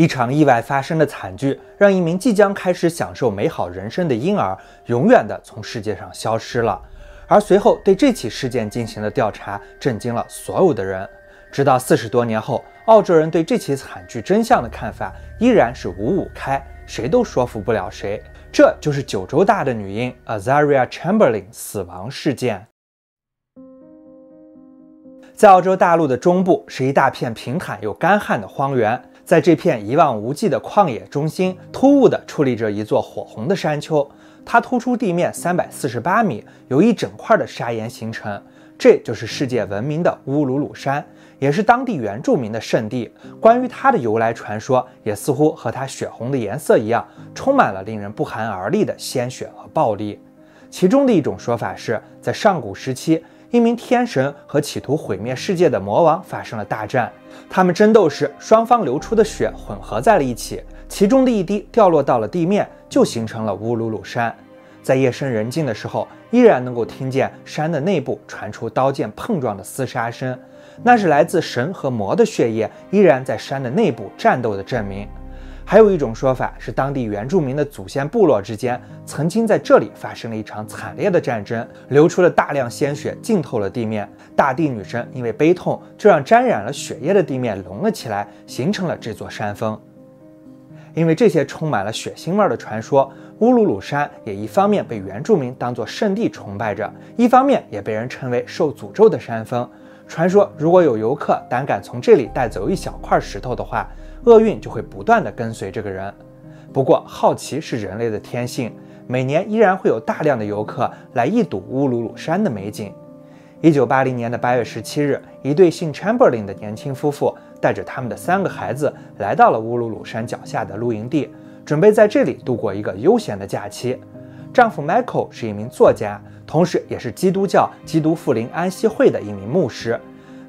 一场意外发生的惨剧，让一名即将开始享受美好人生的婴儿永远的从世界上消失了。而随后对这起事件进行的调查，震惊了所有的人。直到四十多年后，澳洲人对这起惨剧真相的看法依然是五五开，谁都说服不了谁。这就是九州大的女婴 Azaria Chamberlain 死亡事件。在澳洲大陆的中部，是一大片平坦又干旱的荒原。在这片一望无际的旷野中心，突兀地矗立着一座火红的山丘，它突出地面三百四十八米，由一整块的砂岩形成。这就是世界闻名的乌鲁鲁山，也是当地原住民的圣地。关于它的由来传说，也似乎和它血红的颜色一样，充满了令人不寒而栗的鲜血和暴力。其中的一种说法是，在上古时期，一名天神和企图毁灭世界的魔王发生了大战。他们争斗时，双方流出的血混合在了一起，其中的一滴掉落到了地面，就形成了乌鲁鲁山。在夜深人静的时候，依然能够听见山的内部传出刀剑碰撞的厮杀声，那是来自神和魔的血液依然在山的内部战斗的证明。还有一种说法是，当地原住民的祖先部落之间曾经在这里发生了一场惨烈的战争，流出了大量鲜血，浸透了地面。大地女神因为悲痛，就让沾染了血液的地面隆了起来，形成了这座山峰。因为这些充满了血腥味的传说，乌鲁鲁山也一方面被原住民当作圣地崇拜着，一方面也被人称为受诅咒的山峰。传说，如果有游客胆敢从这里带走一小块石头的话，厄运就会不断的跟随这个人。不过，好奇是人类的天性，每年依然会有大量的游客来一睹乌鲁鲁山的美景。一九八零年的八月十七日，一对姓 Chamberlin 的年轻夫妇带着他们的三个孩子来到了乌鲁鲁山脚下的露营地，准备在这里度过一个悠闲的假期。丈夫 Michael 是一名作家，同时也是基督教基督复临安息会的一名牧师。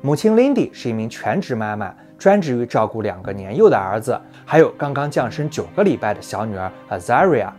母亲 Lindy 是一名全职妈妈，专职于照顾两个年幼的儿子，还有刚刚降生九个礼拜的小女儿 Azaria。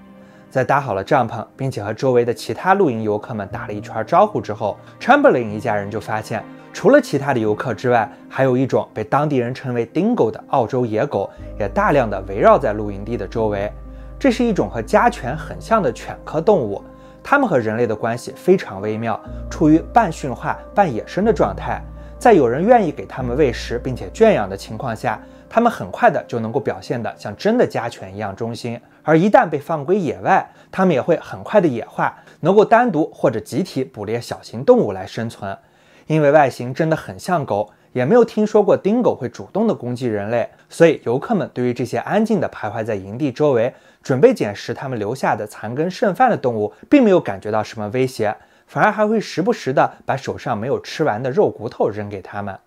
在搭好了帐篷，并且和周围的其他露营游客们打了一圈招呼之后，Chamberlain 一家人就发现，除了其他的游客之外，还有一种被当地人称为 Dingo 的澳洲野狗，也大量的围绕在露营地的周围。这是一种和家犬很像的犬科动物，它们和人类的关系非常微妙，处于半驯化半野生的状态。在有人愿意给它们喂食并且圈养的情况下，它们很快的就能够表现得像真的家犬一样忠心。而一旦被放归野外，它们也会很快的野化，能够单独或者集体捕猎小型动物来生存。因为外形真的很像狗，也没有听说过丁狗会主动的攻击人类，所以游客们对于这些安静的徘徊在营地周围，准备捡食他们留下的残羹剩饭的动物，并没有感觉到什么威胁，反而还会时不时的把手上没有吃完的肉骨头扔给他们。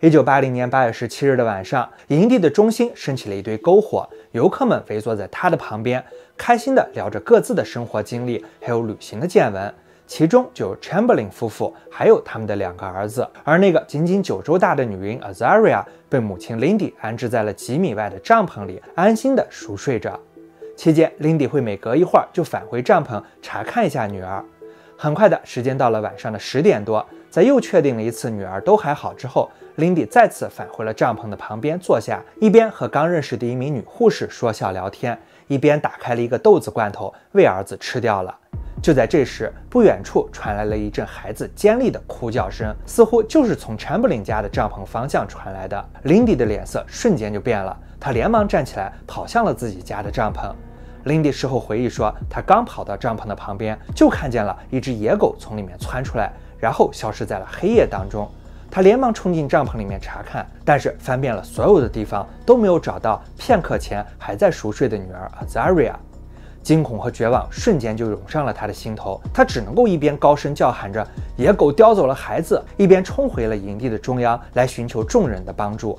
一九八零年八月十七日的晚上，营地的中心升起了一堆篝火，游客们围坐在他的旁边，开心地聊着各自的生活经历，还有旅行的见闻。其中就有 Chamberlain 夫妇，还有他们的两个儿子。而那个仅仅九周大的女婴 Azaria 被母亲 Lindy 安置在了几米外的帐篷里，安心地熟睡着。期间，Lindy 会每隔一会儿就返回帐篷查看一下女儿。很快的时间到了晚上的十点多，在又确定了一次女儿都还好之后。林迪再次返回了帐篷的旁边坐下，一边和刚认识的一名女护士说笑聊天，一边打开了一个豆子罐头喂儿子吃掉了。就在这时，不远处传来了一阵孩子尖利的哭叫声，似乎就是从 Chamberlain 家的帐篷方向传来的。林迪的脸色瞬间就变了，他连忙站起来跑向了自己家的帐篷。林迪事后回忆说，他刚跑到帐篷的旁边，就看见了一只野狗从里面窜出来，然后消失在了黑夜当中。他连忙冲进帐篷里面查看，但是翻遍了所有的地方都没有找到片刻前还在熟睡的女儿 Azaria。惊恐和绝望瞬间就涌上了他的心头，他只能够一边高声叫喊着“野狗叼走了孩子”，一边冲回了营地的中央来寻求众人的帮助。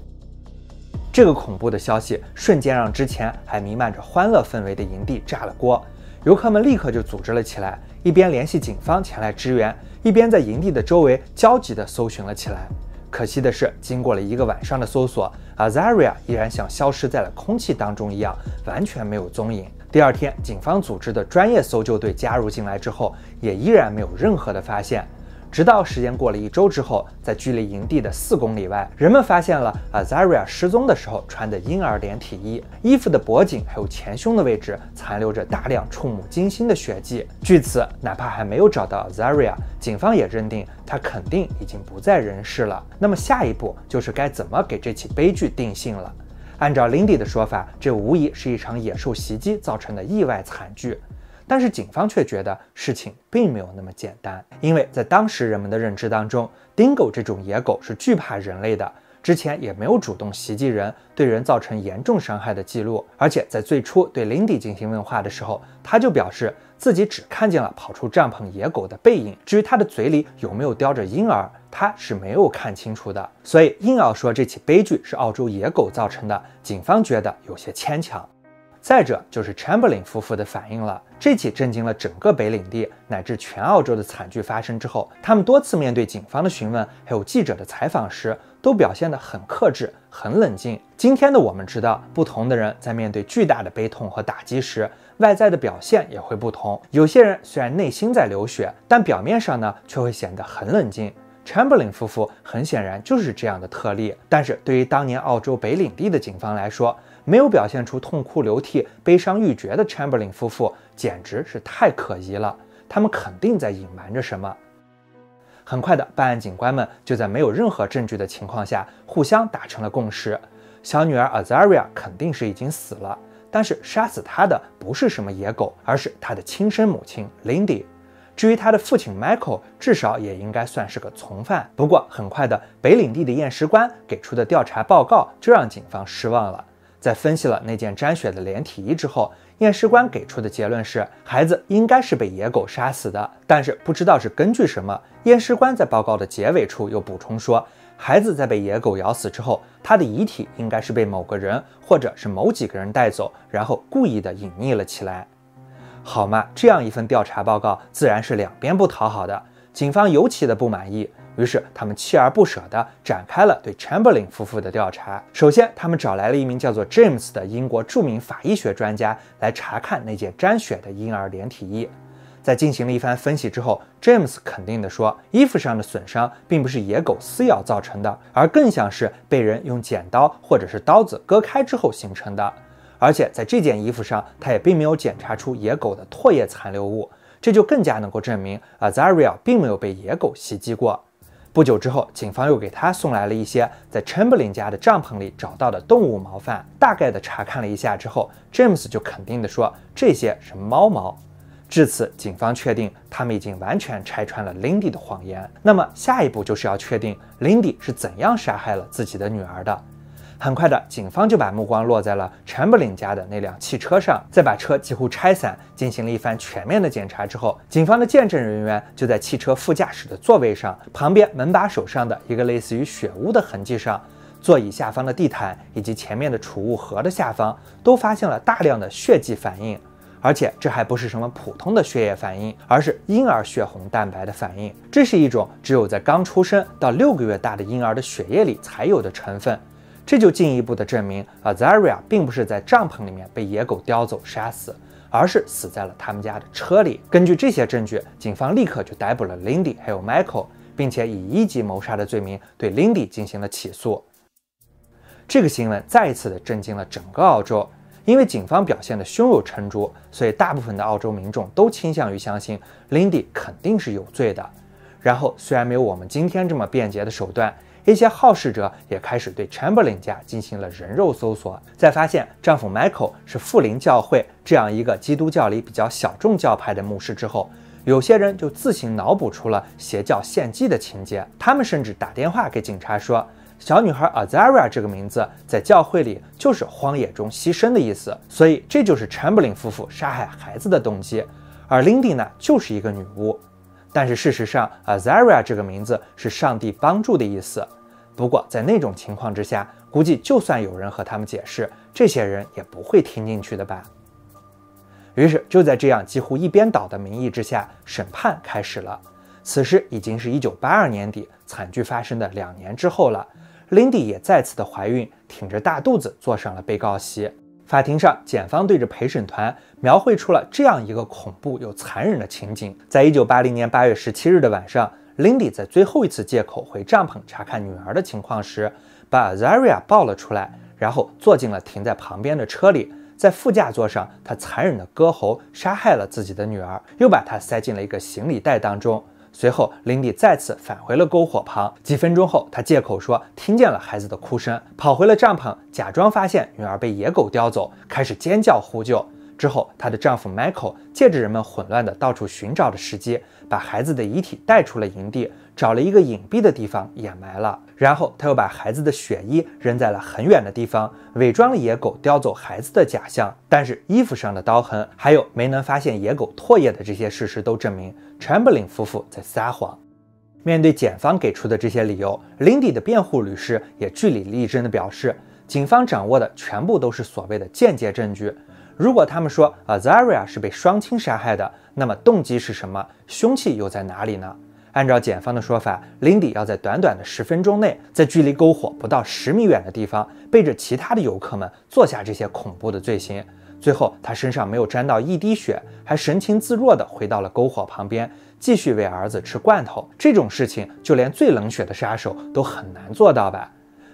这个恐怖的消息瞬间让之前还弥漫着欢乐氛围的营地炸了锅，游客们立刻就组织了起来，一边联系警方前来支援。一边在营地的周围焦急地搜寻了起来。可惜的是，经过了一个晚上的搜索，Azaria 依然像消失在了空气当中一样，完全没有踪影。第二天，警方组织的专业搜救队加入进来之后，也依然没有任何的发现。直到时间过了一周之后，在距离营地的四公里外，人们发现了 Azaria 失踪的时候穿的婴儿连体衣，衣服的脖颈还有前胸的位置残留着大量触目惊心的血迹。据此，哪怕还没有找到 Azaria，警方也认定他肯定已经不在人世了。那么下一步就是该怎么给这起悲剧定性了？按照 Lindy 的说法，这无疑是一场野兽袭击造成的意外惨剧。但是警方却觉得事情并没有那么简单，因为在当时人们的认知当中，Dingo 这种野狗是惧怕人类的，之前也没有主动袭击人、对人造成严重伤害的记录。而且在最初对 Lindy 进行问话的时候，他就表示自己只看见了跑出帐篷野狗的背影，至于他的嘴里有没有叼着婴儿，他是没有看清楚的。所以硬要说这起悲剧是澳洲野狗造成的，警方觉得有些牵强。再者就是 Chamberlain 夫妇的反应了。这起震惊了整个北领地乃至全澳洲的惨剧发生之后，他们多次面对警方的询问，还有记者的采访时，都表现得很克制、很冷静。今天的我们知道，不同的人在面对巨大的悲痛和打击时，外在的表现也会不同。有些人虽然内心在流血，但表面上呢，却会显得很冷静。Chamberlain 夫妇很显然就是这样的特例。但是对于当年澳洲北领地的警方来说，没有表现出痛哭流涕、悲伤欲绝的 Chamberlain 夫妇，简直是太可疑了。他们肯定在隐瞒着什么。很快的，办案警官们就在没有任何证据的情况下，互相达成了共识：小女儿 Azaria 肯定是已经死了，但是杀死她的不是什么野狗，而是她的亲生母亲 Lindy。至于她的父亲 Michael，至少也应该算是个从犯。不过，很快的，北领地的验尸官给出的调查报告就让警方失望了。在分析了那件沾血的连体衣之后，验尸官给出的结论是孩子应该是被野狗杀死的。但是不知道是根据什么，验尸官在报告的结尾处又补充说，孩子在被野狗咬死之后，他的遗体应该是被某个人或者是某几个人带走，然后故意的隐匿了起来。好嘛，这样一份调查报告自然是两边不讨好的，警方尤其的不满意。于是，他们锲而不舍地展开了对 Chamberlain 夫妇的调查。首先，他们找来了一名叫做 James 的英国著名法医学专家来查看那件沾血的婴儿连体衣。在进行了一番分析之后，James 肯定地说，衣服上的损伤并不是野狗撕咬造成的，而更像是被人用剪刀或者是刀子割开之后形成的。而且，在这件衣服上，他也并没有检查出野狗的唾液残留物，这就更加能够证明 Azaria 并没有被野狗袭击过。不久之后，警方又给他送来了一些在 Chamberlain 家的帐篷里找到的动物毛发。大概的查看了一下之后，James 就肯定的说这些是猫毛。至此，警方确定他们已经完全拆穿了 Lindy 的谎言。那么下一步就是要确定 Lindy 是怎样杀害了自己的女儿的。很快的，警方就把目光落在了 Chamberlain 家的那辆汽车上，在把车几乎拆散，进行了一番全面的检查之后，警方的见证人员就在汽车副驾驶的座位上，旁边门把手上的一个类似于血污的痕迹上，座椅下方的地毯以及前面的储物盒的下方，都发现了大量的血迹反应，而且这还不是什么普通的血液反应，而是婴儿血红蛋白的反应。这是一种只有在刚出生到六个月大的婴儿的血液里才有的成分。这就进一步的证明，Azaria 并不是在帐篷里面被野狗叼走杀死，而是死在了他们家的车里。根据这些证据，警方立刻就逮捕了 Lindy 还有 Michael，并且以一级谋杀的罪名对 Lindy 进行了起诉。这个新闻再一次的震惊了整个澳洲，因为警方表现的胸有成竹，所以大部分的澳洲民众都倾向于相信 Lindy 肯定是有罪的。然后，虽然没有我们今天这么便捷的手段。一些好事者也开始对 Chamberlain 家进行了人肉搜索，在发现丈夫 Michael 是富林教会这样一个基督教里比较小众教派的牧师之后，有些人就自行脑补出了邪教献祭的情节。他们甚至打电话给警察说，小女孩 Azaria 这个名字在教会里就是荒野中牺牲的意思，所以这就是 Chamberlain 夫妇杀害孩子的动机。而 Lindy 呢，就是一个女巫。但是事实上，Azaria 这个名字是上帝帮助的意思。不过在那种情况之下，估计就算有人和他们解释，这些人也不会听进去的吧。于是就在这样几乎一边倒的民意之下，审判开始了。此时已经是一九八二年底，惨剧发生的两年之后了。Lindy 也再次的怀孕，挺着大肚子坐上了被告席。法庭上，检方对着陪审团描绘出了这样一个恐怖又残忍的情景：在一九八零年八月十七日的晚上，Lindy 在最后一次借口回帐篷查看女儿的情况时，把 Zaria 抱了出来，然后坐进了停在旁边的车里。在副驾座上，他残忍地割喉，杀害了自己的女儿，又把她塞进了一个行李袋当中。随后，林迪再次返回了篝火旁。几分钟后，他借口说听见了孩子的哭声，跑回了帐篷，假装发现女儿被野狗叼走，开始尖叫呼救。之后，她的丈夫 Michael 借着人们混乱的到处寻找的时机，把孩子的遗体带出了营地，找了一个隐蔽的地方掩埋了。然后，他又把孩子的血衣扔在了很远的地方，伪装了野狗叼走孩子的假象。但是，衣服上的刀痕，还有没能发现野狗唾液的这些事实，都证明 c h a m b e r l i n 夫妇在撒谎。面对检方给出的这些理由，Lindy 的辩护律师也据理力争地表示，警方掌握的全部都是所谓的间接证据。如果他们说 Azaria 是被双亲杀害的，那么动机是什么？凶器又在哪里呢？按照检方的说法，Lindy 要在短短的十分钟内，在距离篝火不到十米远的地方，背着其他的游客们做下这些恐怖的罪行。最后，他身上没有沾到一滴血，还神情自若地回到了篝火旁边，继续喂儿子吃罐头。这种事情，就连最冷血的杀手都很难做到吧？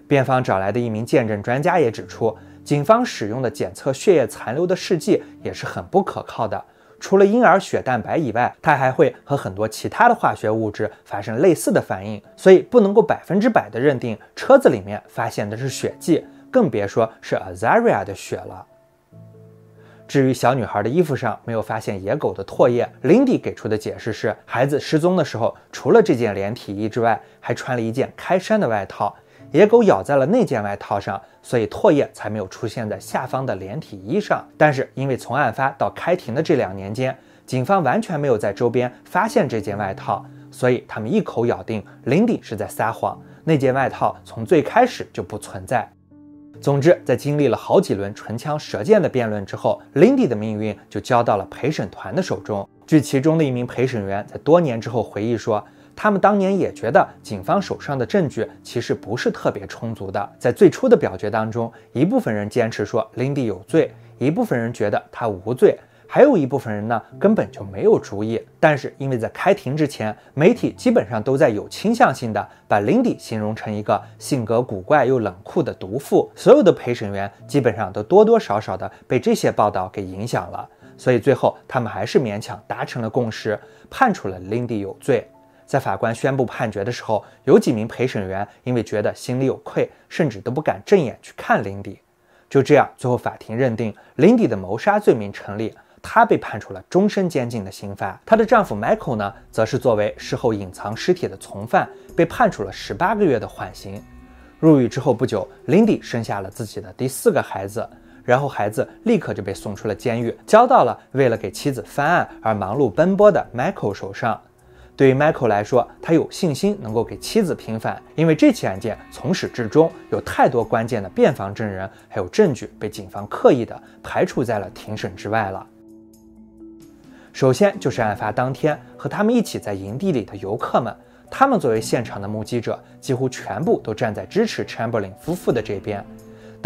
辩方找来的一名见证专家也指出。警方使用的检测血液残留的试剂也是很不可靠的。除了婴儿血蛋白以外，它还会和很多其他的化学物质发生类似的反应，所以不能够百分之百的认定车子里面发现的是血迹，更别说是 Azaria 的血了。至于小女孩的衣服上没有发现野狗的唾液，Lindy 给出的解释是，孩子失踪的时候，除了这件连体衣之外，还穿了一件开衫的外套。野狗咬在了那件外套上，所以唾液才没有出现在下方的连体衣上。但是因为从案发到开庭的这两年间，警方完全没有在周边发现这件外套，所以他们一口咬定 Lindy 是在撒谎，那件外套从最开始就不存在。总之，在经历了好几轮唇枪舌剑的辩论之后，Lindy 的命运就交到了陪审团的手中。据其中的一名陪审员在多年之后回忆说。他们当年也觉得警方手上的证据其实不是特别充足的。在最初的表决当中，一部分人坚持说 Lindy 有罪，一部分人觉得他无罪，还有一部分人呢根本就没有主意。但是因为在开庭之前，媒体基本上都在有倾向性的把 Lindy 形容成一个性格古怪又冷酷的毒妇，所有的陪审员基本上都多多少少的被这些报道给影响了。所以最后他们还是勉强达成了共识，判处了 Lindy 有罪。在法官宣布判决的时候，有几名陪审员因为觉得心里有愧，甚至都不敢正眼去看林迪。就这样，最后法庭认定林迪的谋杀罪名成立，她被判处了终身监禁的刑罚。她的丈夫 Michael 呢，则是作为事后隐藏尸体的从犯，被判处了十八个月的缓刑。入狱之后不久，林迪生下了自己的第四个孩子，然后孩子立刻就被送出了监狱，交到了为了给妻子翻案而忙碌奔波的 Michael 手上。对于 Michael 来说，他有信心能够给妻子平反，因为这起案件从始至终有太多关键的辩方证人还有证据被警方刻意的排除在了庭审之外了。首先就是案发当天和他们一起在营地里的游客们，他们作为现场的目击者，几乎全部都站在支持 Chamberlain 夫妇的这边。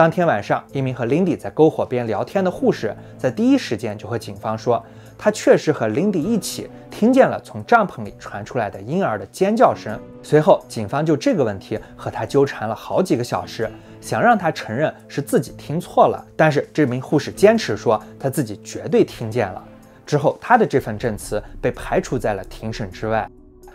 当天晚上，一名和 Lindy 在篝火边聊天的护士，在第一时间就和警方说。他确实和 Lindy 一起听见了从帐篷里传出来的婴儿的尖叫声。随后，警方就这个问题和他纠缠了好几个小时，想让他承认是自己听错了。但是这名护士坚持说他自己绝对听见了。之后，他的这份证词被排除在了庭审之外。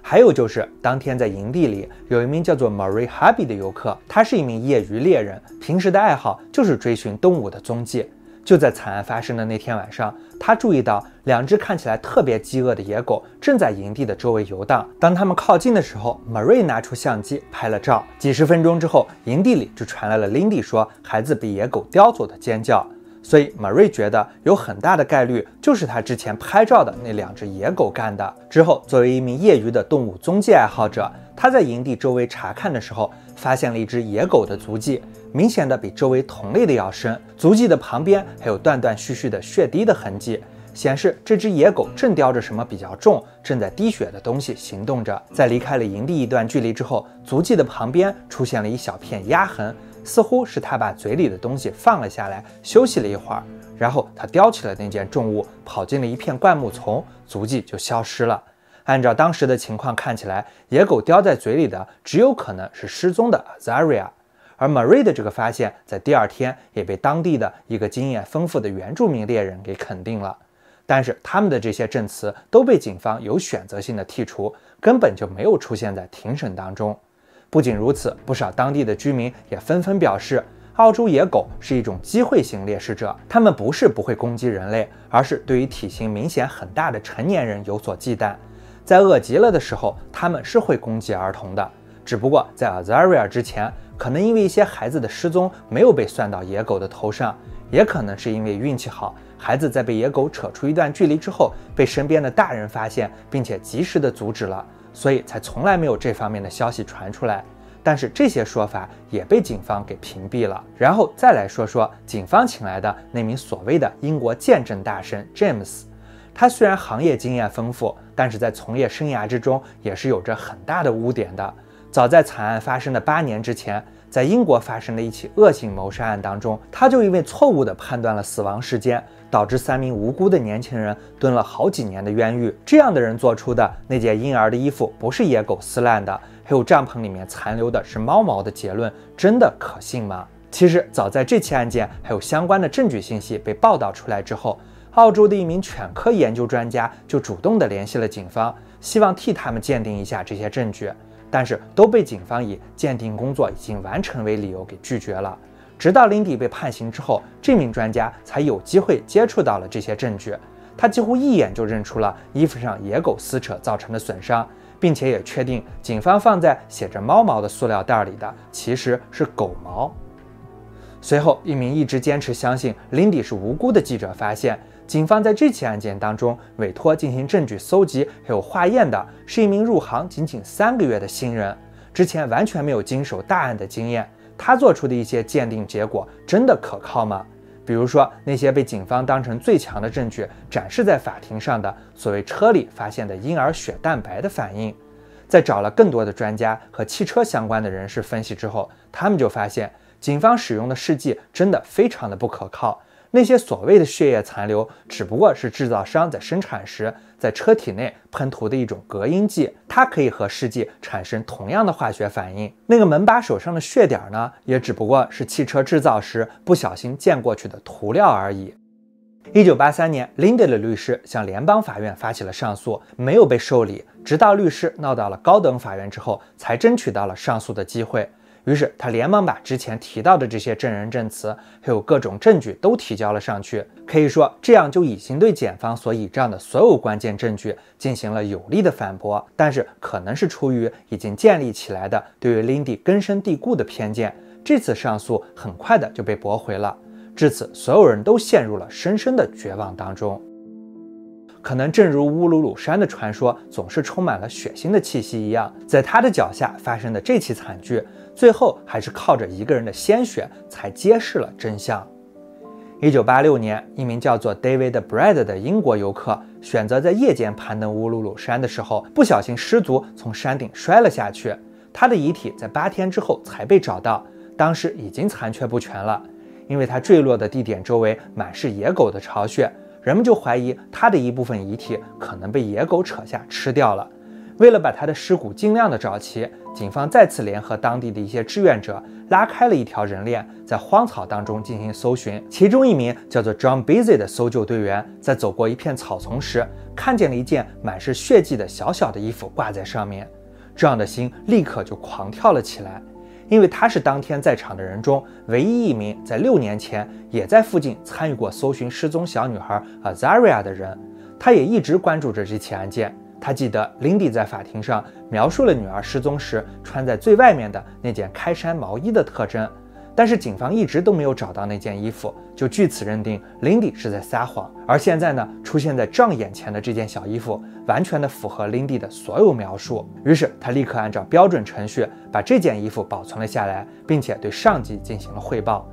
还有就是当天在营地里有一名叫做 Marie Habib 的游客，他是一名业余猎人，平时的爱好就是追寻动物的踪迹。就在惨案发生的那天晚上，他注意到两只看起来特别饥饿的野狗正在营地的周围游荡。当他们靠近的时候，Marie 拿出相机拍了照。几十分钟之后，营地里就传来了 Lindy 说孩子被野狗叼走的尖叫。所以，Marie 觉得有很大的概率就是他之前拍照的那两只野狗干的。之后，作为一名业余的动物踪迹爱好者，他在营地周围查看的时候，发现了一只野狗的足迹。明显的比周围同类的要深，足迹的旁边还有断断续续的血滴的痕迹，显示这只野狗正叼着什么比较重、正在滴血的东西行动着。在离开了营地一段距离之后，足迹的旁边出现了一小片压痕，似乎是它把嘴里的东西放了下来，休息了一会儿，然后它叼起了那件重物，跑进了一片灌木丛，足迹就消失了。按照当时的情况看起来，野狗叼在嘴里的只有可能是失踪的 Azaria。而 Marie 的这个发现，在第二天也被当地的一个经验丰富的原住民猎人给肯定了。但是他们的这些证词都被警方有选择性的剔除，根本就没有出现在庭审当中。不仅如此，不少当地的居民也纷纷表示，澳洲野狗是一种机会型猎食者，它们不是不会攻击人类，而是对于体型明显很大的成年人有所忌惮。在饿极了的时候，它们是会攻击儿童的。只不过在 Azaria 之前，可能因为一些孩子的失踪没有被算到野狗的头上，也可能是因为运气好。孩子在被野狗扯出一段距离之后，被身边的大人发现，并且及时的阻止了，所以才从来没有这方面的消息传出来。但是这些说法也被警方给屏蔽了。然后再来说说警方请来的那名所谓的英国鉴证大神 James，他虽然行业经验丰富，但是在从业生涯之中也是有着很大的污点的。早在惨案发生的八年之前。在英国发生的一起恶性谋杀案当中，他就因为错误地判断了死亡时间，导致三名无辜的年轻人蹲了好几年的冤狱。这样的人做出的那件婴儿的衣服不是野狗撕烂的，还有帐篷里面残留的是猫毛的结论，真的可信吗？其实早在这起案件还有相关的证据信息被报道出来之后，澳洲的一名犬科研究专家就主动地联系了警方，希望替他们鉴定一下这些证据。但是都被警方以鉴定工作已经完成为理由给拒绝了。直到林迪被判刑之后，这名专家才有机会接触到了这些证据。他几乎一眼就认出了衣服上野狗撕扯造成的损伤，并且也确定警方放在写着猫毛的塑料袋里的其实是狗毛。随后，一名一直坚持相信林迪是无辜的记者发现。警方在这起案件当中委托进行证据搜集还有化验的是一名入行仅仅三个月的新人，之前完全没有经手大案的经验。他做出的一些鉴定结果真的可靠吗？比如说那些被警方当成最强的证据展示在法庭上的所谓车里发现的婴儿血蛋白的反应，在找了更多的专家和汽车相关的人士分析之后，他们就发现警方使用的试剂真的非常的不可靠。那些所谓的血液残留，只不过是制造商在生产时在车体内喷涂的一种隔音剂，它可以和试剂产生同样的化学反应。那个门把手上的血点呢，也只不过是汽车制造时不小心溅过去的涂料而已。一九八三年，Linda 的律师向联邦法院发起了上诉，没有被受理，直到律师闹到了高等法院之后，才争取到了上诉的机会。于是他连忙把之前提到的这些证人证词，还有各种证据都提交了上去。可以说，这样就已经对检方所倚仗的所有关键证据进行了有力的反驳。但是，可能是出于已经建立起来的对于 Lindy 根深蒂固的偏见，这次上诉很快的就被驳回了。至此，所有人都陷入了深深的绝望当中。可能正如乌鲁鲁山的传说总是充满了血腥的气息一样，在他的脚下发生的这起惨剧。最后还是靠着一个人的鲜血才揭示了真相。一九八六年，一名叫做 David Brad 的英国游客选择在夜间攀登乌鲁鲁山的时候，不小心失足从山顶摔了下去。他的遗体在八天之后才被找到，当时已经残缺不全了。因为他坠落的地点周围满是野狗的巢穴，人们就怀疑他的一部分遗体可能被野狗扯下吃掉了。为了把他的尸骨尽量的找齐，警方再次联合当地的一些志愿者，拉开了一条人链，在荒草当中进行搜寻。其中一名叫做 John Busy 的搜救队员，在走过一片草丛时，看见了一件满是血迹的小小的衣服挂在上面，这样的心立刻就狂跳了起来，因为他是当天在场的人中唯一一名在六年前也在附近参与过搜寻失踪小女孩 Azaria 的人，他也一直关注着这起案件。他记得林迪在法庭上描述了女儿失踪时穿在最外面的那件开衫毛衣的特征，但是警方一直都没有找到那件衣服，就据此认定林迪是在撒谎。而现在呢，出现在丈眼前的这件小衣服，完全的符合林迪的所有描述。于是他立刻按照标准程序把这件衣服保存了下来，并且对上级进行了汇报。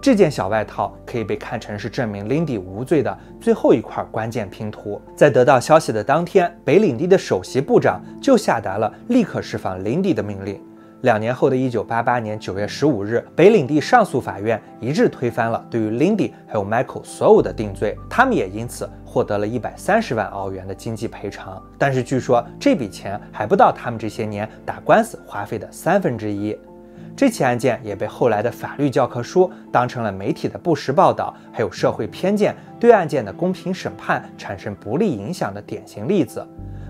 这件小外套可以被看成是证明 Lindy 无罪的最后一块关键拼图。在得到消息的当天，北领地的首席部长就下达了立刻释放 Lindy 的命令。两年后的一九八八年九月十五日，北领地上诉法院一致推翻了对于 Lindy 还有 Michael 所有的定罪，他们也因此获得了一百三十万澳元的经济赔偿。但是据说这笔钱还不到他们这些年打官司花费的三分之一。这起案件也被后来的法律教科书当成了媒体的不实报道，还有社会偏见对案件的公平审判产生不利影响的典型例子。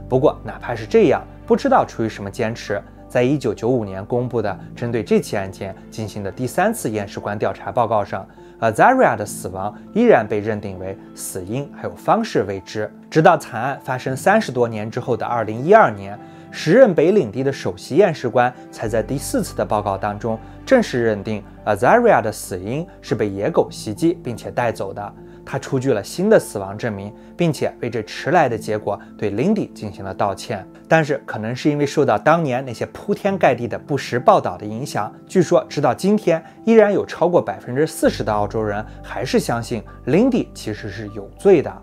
不过，哪怕是这样，不知道出于什么坚持。在一九九五年公布的针对这起案件进行的第三次验尸官调查报告上，Azaria 的死亡依然被认定为死因还有方式未知。直到惨案发生三十多年之后的二零一二年，时任北领地的首席验尸官才在第四次的报告当中正式认定 Azaria 的死因是被野狗袭击并且带走的。他出具了新的死亡证明，并且为这迟来的结果对 Lindy 进行了道歉。但是，可能是因为受到当年那些铺天盖地的不实报道的影响，据说直到今天，依然有超过百分之四十的澳洲人还是相信 Lindy 其实是有罪的。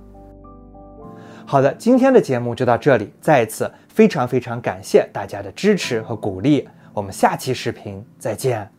好的，今天的节目就到这里，再一次非常非常感谢大家的支持和鼓励，我们下期视频再见。